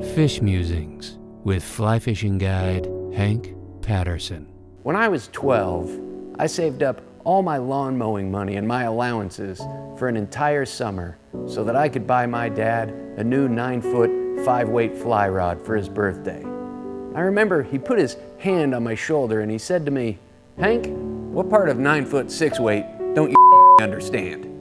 Fish Musings with fly fishing guide Hank Patterson. When I was 12, I saved up all my lawn mowing money and my allowances for an entire summer so that I could buy my dad a new 9 foot, 5 weight fly rod for his birthday. I remember he put his hand on my shoulder and he said to me, Hank, what part of 9 foot 6 weight don't you understand?